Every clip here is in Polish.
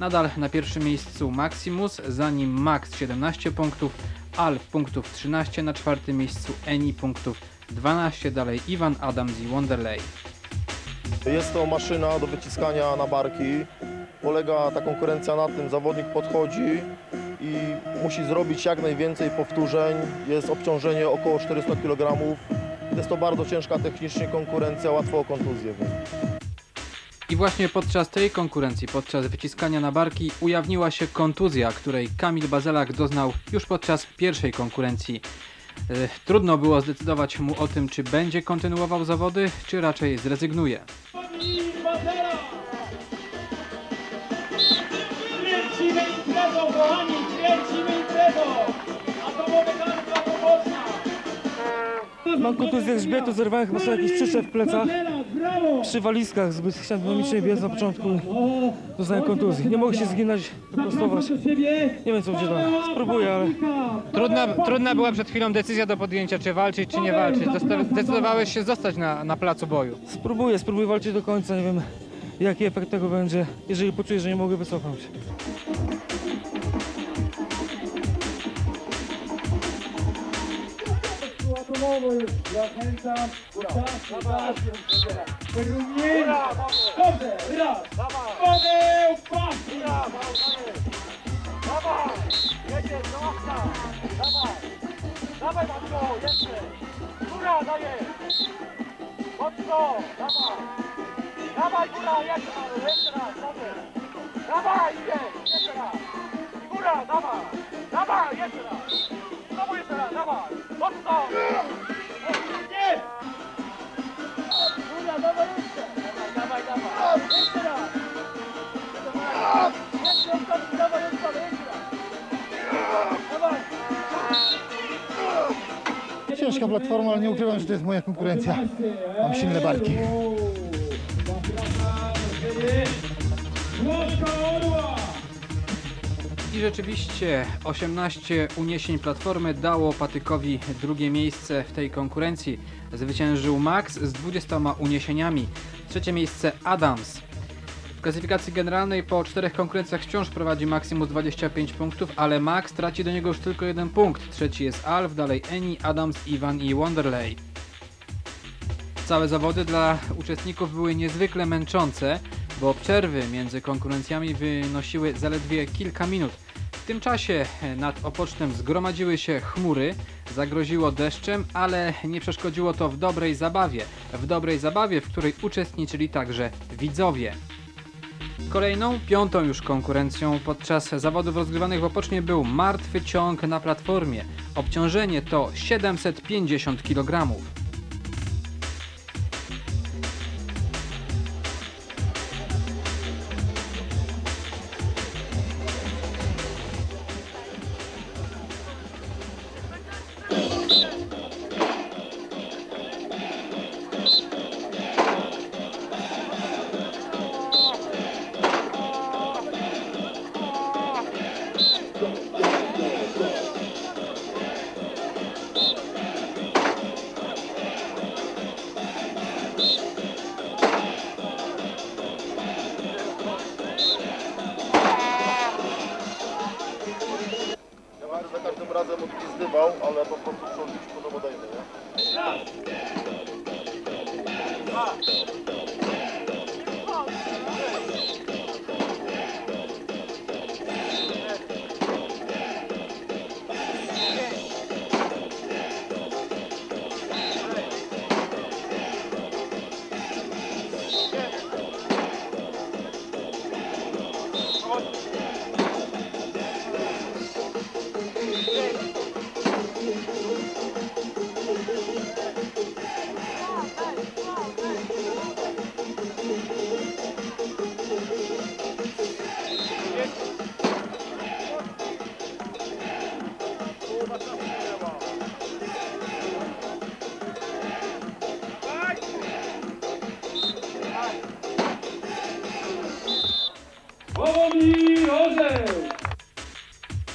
Nadal na pierwszym miejscu Maximus, za nim Max 17 punktów, Alf punktów 13, na czwartym miejscu Eni punktów 12, dalej Iwan Adams i Wonderlay. Jest to maszyna do wyciskania na barki. Polega ta konkurencja na tym, zawodnik podchodzi i musi zrobić jak najwięcej powtórzeń. Jest obciążenie około 400 kg. Jest to bardzo ciężka technicznie konkurencja, łatwo o kontuzję. I właśnie podczas tej konkurencji, podczas wyciskania na barki, ujawniła się kontuzja, której Kamil Bazelak doznał już podczas pierwszej konkurencji. E, Trudno było zdecydować mu o tym, czy będzie kontynuował zawody, czy raczej zrezygnuje. Kręcimy imprezą, kochani, kręcimy imprezą! Mam kontuzję grzbietu, zerwałem chyba sobie jakiś przyczep w plecach. Przy walizkach zbyt chciałem dynamicznie biec na początku i doznałem kontuzji. Nie mogę się zginać, wyprostować. Nie wiem co będzie dalej. Spróbuję, ale Trudna, trudna była przed chwilą decyzja do podjęcia, czy walczyć, czy nie walczyć. Zdecydowałeś się zostać na, na placu boju. spróbuję, spróbuję walczyć do końca. Nie wiem jaki efekt tego będzie, jeżeli poczuję, że nie mogę wycofam się. Już zachęcam. Czas, czas. Wyrównij. Dobrze, raz. Paweł, pas! Dawaj Matko, jeszcze! Góra daje! Mocno! Dawaj! Dawaj góra, jeszcze raz, jeszcze raz, dawaj! Dawaj, idzie! Jeszcze raz! Góra, dawaj! Dawaj, jeszcze raz! Znowu jeszcze raz, dawaj! Mocno! Nie! Góra, dawaj jeszcze! Dawaj, dawaj! Ciężka platforma, ale nie ukrywam, że to jest moja konkurencja. Mam silne barki. Głoska Orła! I rzeczywiście 18 uniesień platformy dało Patykowi drugie miejsce w tej konkurencji. Zwyciężył Max z 20 uniesieniami. Trzecie miejsce Adams. W klasyfikacji generalnej po czterech konkurencjach wciąż prowadzi Maximus 25 punktów, ale Max traci do niego już tylko jeden punkt. Trzeci jest Alf, dalej Eni, Adams, Iwan i Wonderlay. Całe zawody dla uczestników były niezwykle męczące, bo przerwy między konkurencjami wynosiły zaledwie kilka minut. W tym czasie nad Opocznem zgromadziły się chmury, zagroziło deszczem, ale nie przeszkodziło to w dobrej zabawie. W dobrej zabawie, w której uczestniczyli także widzowie. Kolejną, piątą już konkurencją podczas zawodów rozgrywanych w Opocznie był martwy ciąg na platformie. Obciążenie to 750 kg. Za każdym razem odpizdywał, ale po prostu przechodzić po dowodajmy, nie?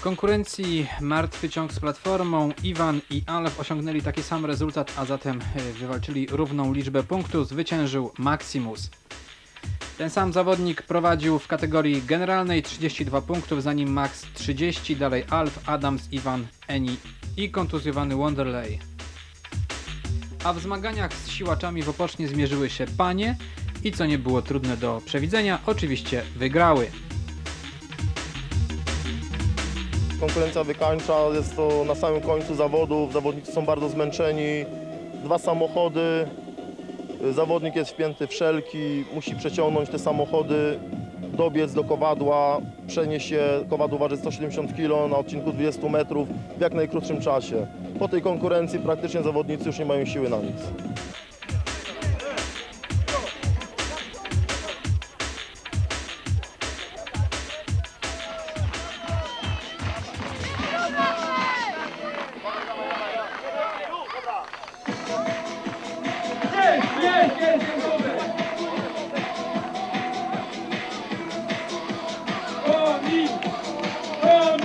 W konkurencji martwy ciąg z platformą Iwan i Alf osiągnęli taki sam rezultat, a zatem e, wywalczyli równą liczbę punktów. Zwyciężył Maximus. Ten sam zawodnik prowadził w kategorii generalnej 32 punktów, za nim Max 30, dalej Alf, Adams, Iwan, Eni i kontuzjowany Wonderley. A w zmaganiach z siłaczami w Opocznie zmierzyły się panie i co nie było trudne do przewidzenia, oczywiście wygrały. Konkurencja wykańcza, jest to na samym końcu zawodów, zawodnicy są bardzo zmęczeni, dwa samochody, zawodnik jest wpięty w szelki, musi przeciągnąć te samochody, dobiec do kowadła, przenieść się, kowadło waży 170 kg na odcinku 20 metrów w jak najkrótszym czasie. Po tej konkurencji praktycznie zawodnicy już nie mają siły na nic.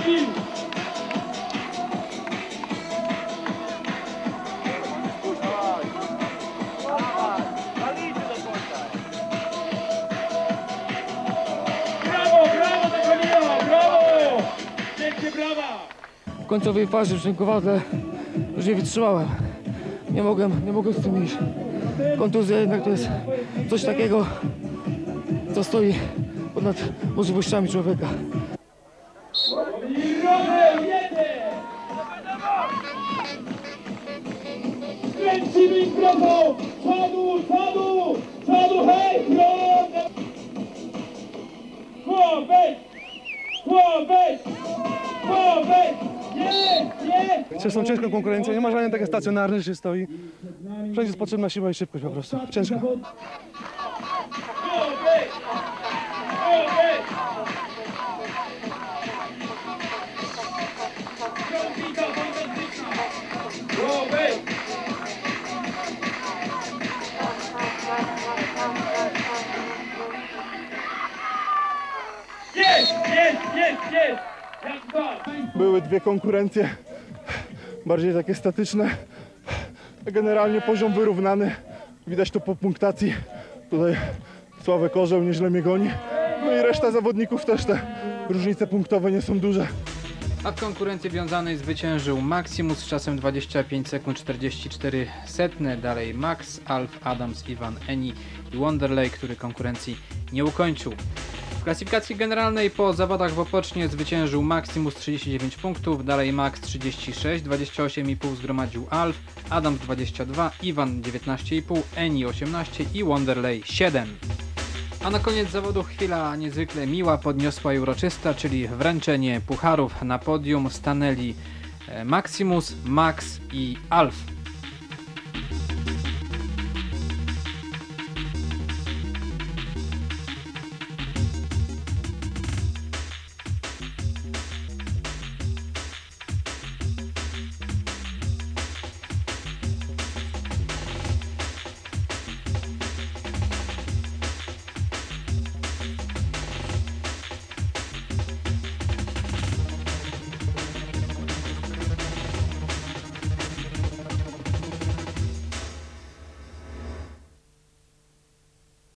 Koni! Brawo, brawo do Konina, brawo! Wielkie brawa! W końcowej fazie tym kowadle już nie wytrzymałem. Nie mogłem, nie mogłem z tym iść. Kontuzja jednak to jest coś takiego, co stoi ponad możliwościami człowieka. Drogą! Przodu, przodu! Przodu, hej! Tą ciężką konkurencję nie ma żadnej takie stacjonarnej, że stoi. Wszędzie jest potrzebna siła i szybkość po prostu. Ciężko. Były dwie konkurencje, bardziej takie statyczne. Generalnie poziom wyrównany. Widać to po punktacji. Tutaj Sławek Orzeł nieźle mnie goni. No i reszta zawodników też te różnice punktowe nie są duże. A w konkurencji wiązanej zwyciężył Maximus z czasem 25 sekund 44 setne, dalej Max, Alf, Adams, Iwan, Eni i Wonderley, który konkurencji nie ukończył. Klasyfikacji generalnej po zawodach w Opocznie zwyciężył Maximus 39 punktów, dalej Max 36, 28,5 zgromadził Alf, Adams 22, Iwan 19,5, Eni 18 i Wonderley 7. A na koniec zawodu chwila niezwykle miła, podniosła i uroczysta, czyli wręczenie pucharów na podium stanęli e, Maximus, Max i Alf.